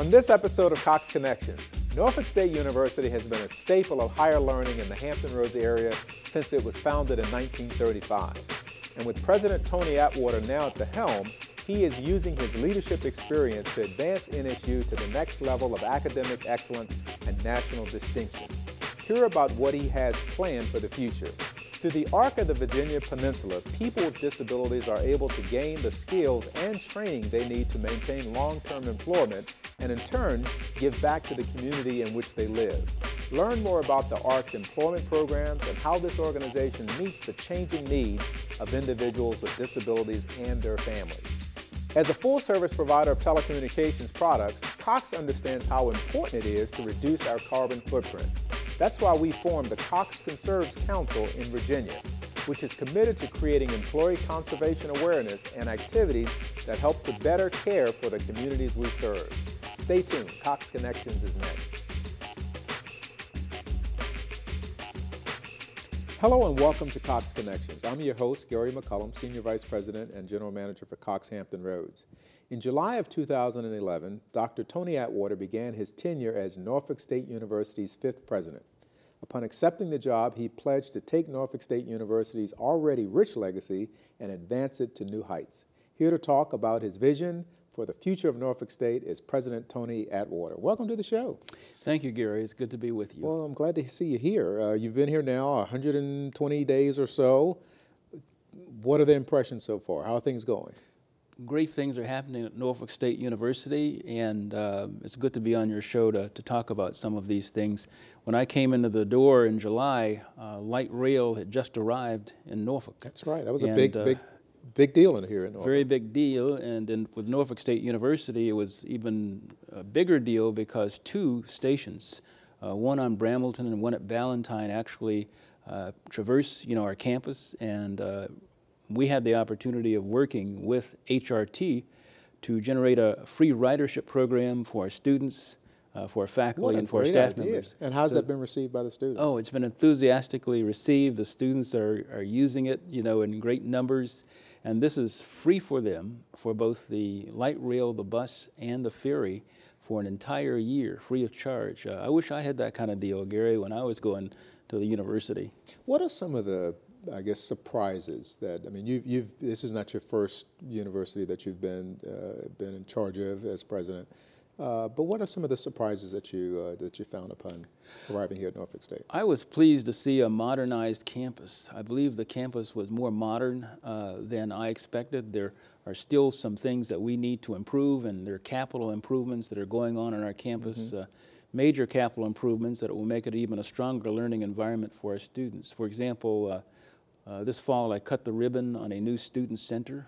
On this episode of Cox Connections, Norfolk State University has been a staple of higher learning in the Hampton Roads area since it was founded in 1935. And with President Tony Atwater now at the helm, he is using his leadership experience to advance NSU to the next level of academic excellence and national distinction. Hear about what he has planned for the future. Through the arc of the Virginia Peninsula, people with disabilities are able to gain the skills and training they need to maintain long-term employment and in turn, give back to the community in which they live. Learn more about the ARC's employment programs and how this organization meets the changing needs of individuals with disabilities and their families. As a full-service provider of telecommunications products, Cox understands how important it is to reduce our carbon footprint. That's why we formed the Cox Conserves Council in Virginia, which is committed to creating employee conservation awareness and activities that help to better care for the communities we serve. Stay tuned. Cox Connections is next. Hello and welcome to Cox Connections. I'm your host, Gary McCollum, Senior Vice President and General Manager for Cox Hampton Roads. In July of 2011, Dr. Tony Atwater began his tenure as Norfolk State University's fifth president. Upon accepting the job, he pledged to take Norfolk State University's already rich legacy and advance it to new heights. Here to talk about his vision for the future of Norfolk State is President Tony Atwater. Welcome to the show. Thank you, Gary. It's good to be with you. Well, I'm glad to see you here. Uh, you've been here now 120 days or so. What are the impressions so far? How are things going? great things are happening at Norfolk State University, and uh, it's good to be on your show to, to talk about some of these things. When I came into the door in July, uh, light rail had just arrived in Norfolk. That's right. That was and, a big, uh, big, big deal in here in Norfolk. Very big deal, and in, with Norfolk State University, it was even a bigger deal because two stations, uh, one on Brambleton and one at Ballentine, actually uh, traverse, you know, our campus and uh, we had the opportunity of working with HRT to generate a free ridership program for our students, uh, for our faculty, and for our staff idea. members. And how's so, that been received by the students? Oh, it's been enthusiastically received. The students are, are using it, you know, in great numbers. And this is free for them for both the light rail, the bus, and the ferry for an entire year, free of charge. Uh, I wish I had that kind of deal, Gary, when I was going to the university. What are some of the I guess, surprises that, I mean, you've, you've, this is not your first university that you've been, uh, been in charge of as president. Uh, but what are some of the surprises that you, uh, that you found upon arriving here at Norfolk State? I was pleased to see a modernized campus. I believe the campus was more modern uh, than I expected. There are still some things that we need to improve, and there are capital improvements that are going on on our campus. Mm -hmm. major capital improvements that will make it even a stronger learning environment for our students. For example, uh, uh, this fall, I cut the ribbon on a new student center,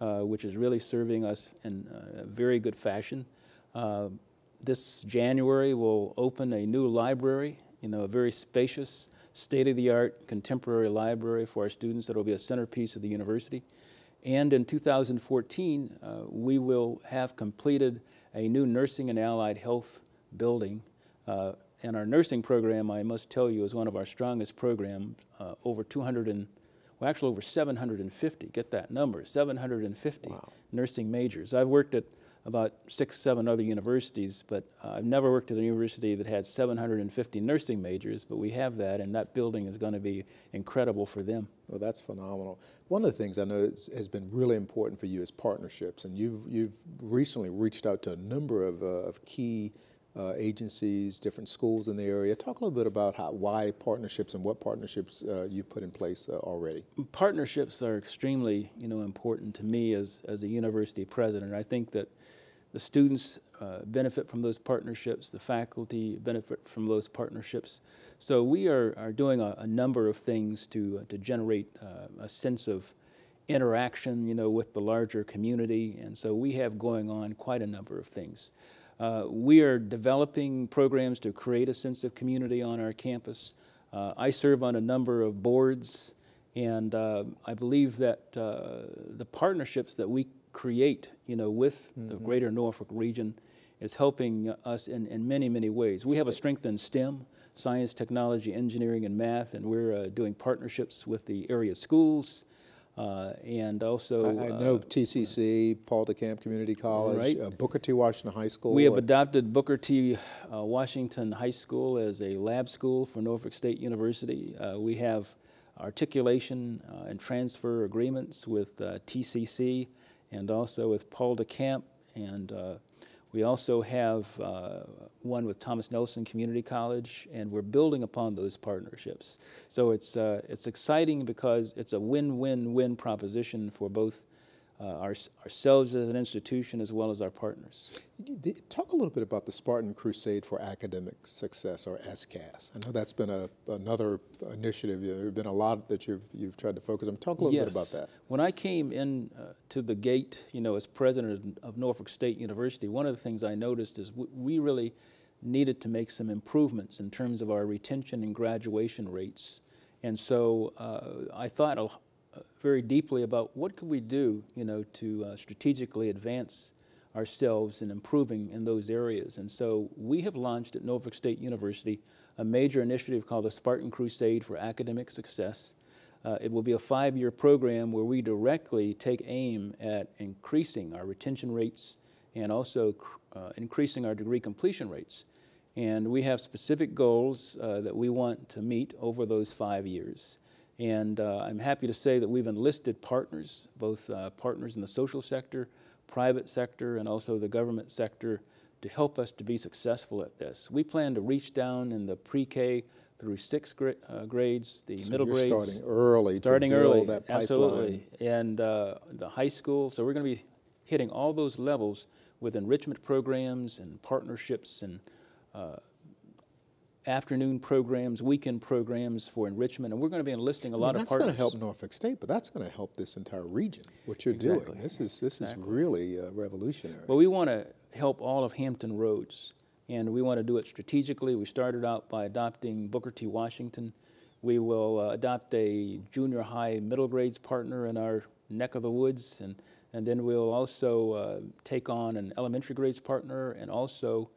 uh, which is really serving us in a very good fashion. Uh, this January, we'll open a new library, you know, a very spacious, state-of-the-art contemporary library for our students that will be a centerpiece of the university. And in 2014, uh, we will have completed a new nursing and allied health building uh, and our nursing program, I must tell you, is one of our strongest programs. Uh, over 200 and, well, actually over 750. Get that number, 750 wow. nursing majors. I've worked at about six, seven other universities, but uh, I've never worked at a university that had 750 nursing majors, but we have that, and that building is going to be incredible for them. Well, that's phenomenal. One of the things I know has been really important for you is partnerships, and you've, you've recently reached out to a number of, uh, of key uh, agencies, different schools in the area. Talk a little bit about how, why partnerships and what partnerships uh, you've put in place uh, already. Partnerships are extremely, you know, important to me as, as a university president. I think that the students uh, benefit from those partnerships, the faculty benefit from those partnerships. So we are, are doing a, a number of things to, uh, to generate uh, a sense of interaction, you know, with the larger community. And so we have going on quite a number of things. Uh, we are developing programs to create a sense of community on our campus. Uh, I serve on a number of boards, and uh, I believe that uh, the partnerships that we create, you know, with mm -hmm. the mm-hmm. greater Norfolk region is helping us in, in many, many ways. We have a strength in STEM, science, technology, engineering, and math, and we're uh, doing partnerships with the area schools, Uh, and also, I, I know uh, TCC, Paul D. Camp Community College, Right. uh, Booker T. Washington High School. we have adopted Booker T. Uh, Washington High School as a lab school for Norfolk State University. Uh, we have articulation uh, and transfer agreements with uh, TCC and also with Paul D. Camp. And uh, we also have uh, one with Thomas Nelson Community College, and we're building upon those partnerships. So it's, uh, it's exciting because it's a win-win-win proposition for both uh, our, ourselves as an institution as well as our partners. Talk a little bit about the Spartan Crusade for Academic Success, or SCAS. I know that's been a, another initiative. There have been a lot that you've, you've tried to focus on. Talk a little bit about that. When I came in uh, to the gate, you know, as president of Norfolk State University, one of the things I noticed is w- we really needed to make some improvements in terms of our retention and graduation rates. And so uh, I thought very deeply about what could we do, you know, to uh, strategically advance ourselves in improving in those areas. And so we have launched at Norfolk State University a major initiative called the Spartan Crusade for Academic Success. Uh, it will be a five year program where we directly take aim at increasing our retention rates and also uh, increasing our degree completion rates. And we have specific goals uh, that we want to meet over those five years. And uh, I'm happy to say that we've enlisted partners, both uh, partners in the social sector, private sector, and also the government sector, to help us to be successful at this. We plan to reach down in the pre-K through sixth gra- uh, grades, the So middle grades, starting early starting early, that pipeline. absolutely, and uh, the high school. So we're going to be hitting all those levels with enrichment programs and partnerships and uh, afternoon programs, weekend programs for enrichment, and we're going to be enlisting a lot mean, of that's going to help Norfolk State, but that's going to help this entire region. What you're Exactly. doing, this is this Exactly. is really uh, revolutionary. Well, we want to help all of Hampton Roads, and we want to do it strategically. We started out by adopting Booker T. Washington. We will uh, adopt a junior high middle grades partner in our neck of the woods, and, and then we'll also uh, take on an elementary grades partner and also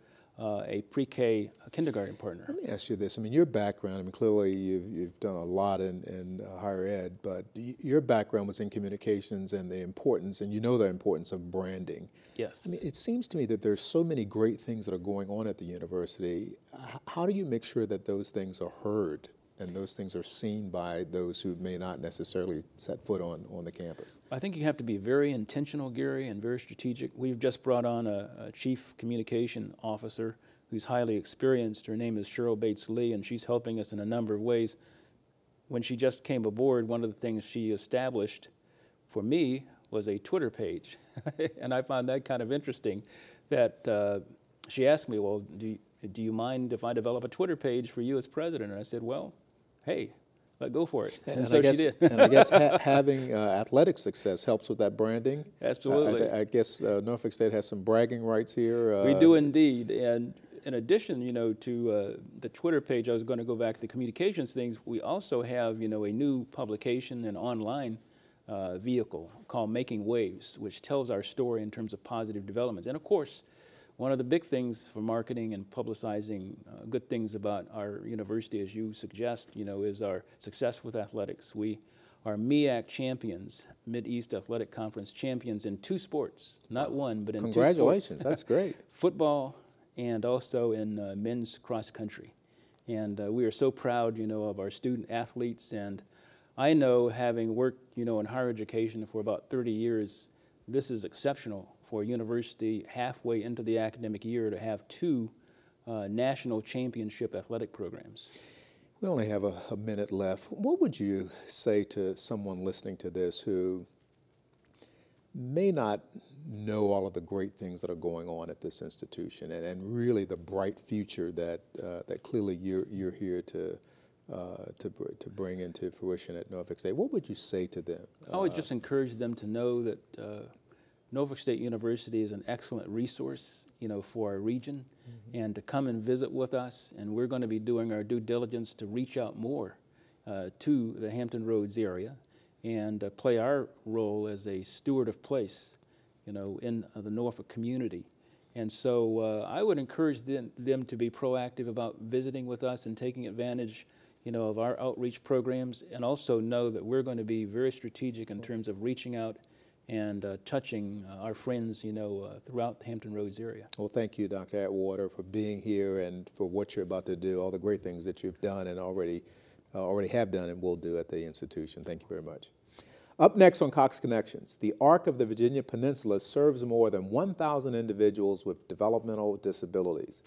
uh, a pre K kindergarten partner. Let me ask you this. I mean, your background, I mean, clearly you've, you've done a lot in, in uh, higher ed, but y- your background was in communications and the importance, and you know the importance of branding. Yes. I mean, it seems to me that there's so many great things that are going on at the university. H- how do you make sure that those things are heard and those things are seen by those who may not necessarily set foot on, on the campus? I think you have to be very intentional, Gary, and very strategic. We've just brought on a, a chief communication officer who's highly experienced. Her name is Cheryl Bates Lee, and she's helping us in a number of ways. When she just came aboard, one of the things she established for me was a Twitter page. and I found that kind of interesting that uh, she asked me, Well, do you, do you mind if I develop a Twitter page for you as president? And I said, Well, hey, let go for it. And, And, so I guess, she did. and I guess ha- having uh, athletic success helps with that branding. I- I- Absolutely. I, guess uh, Norfolk State has some bragging rights here. Uh, We do indeed. And in addition, you know, to uh, the Twitter page, I was going to go back to the communications things. We also have, you know, a new publication and online uh, vehicle called Making Waves, which tells our story in terms of positive developments. And of course, one of the big things for marketing and publicizing uh, good things about our university, as you suggest, you know, is our success with athletics. We are MEAC champions, Mid East Athletic Conference champions in two sports, not one, but in two sports Congratulations, that's great. football and also in uh, men's cross country. And uh, we are so proud, you know, of our student athletes. And I know, having worked, you know, in higher education for about 30 years, this is exceptional for a university halfway into the academic year to have two uh, national championship athletic programs. We only have a, a minute left. What would you say to someone listening to this who may not know all of the great things that are going on at this institution and, and really the bright future that, uh, that clearly you're, you're here to, uh, to, br- to bring into fruition at Norfolk State? What would you say to them? I would just encourage them to know that uh, Norfolk State University is an excellent resource, you know, for our region, and to come and visit with us. And we're going to be doing our due diligence to reach out more uh, to the Hampton Roads area and uh, play our role as a steward of place, you know, in uh, the Norfolk community. And so uh, I would encourage them, them to be proactive about visiting with us and taking advantage, you know, of our outreach programs, and also know that we're going to be very strategic in terms of reaching out and uh, touching uh, our friends, you know, uh, throughout the Hampton Roads area. Well, thank you, Dr. Atwater, for being here and for what you're about to do, all the great things that you've done and already, uh, already have done and will do at the institution. Thank you very much. Up next on Cox Connections, the Arc of the Virginia Peninsula serves more than 1,000 individuals with developmental disabilities.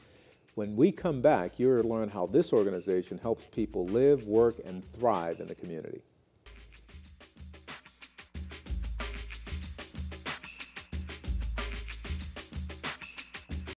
When we come back, you're to learn how this organization helps people live, work, and thrive in the community.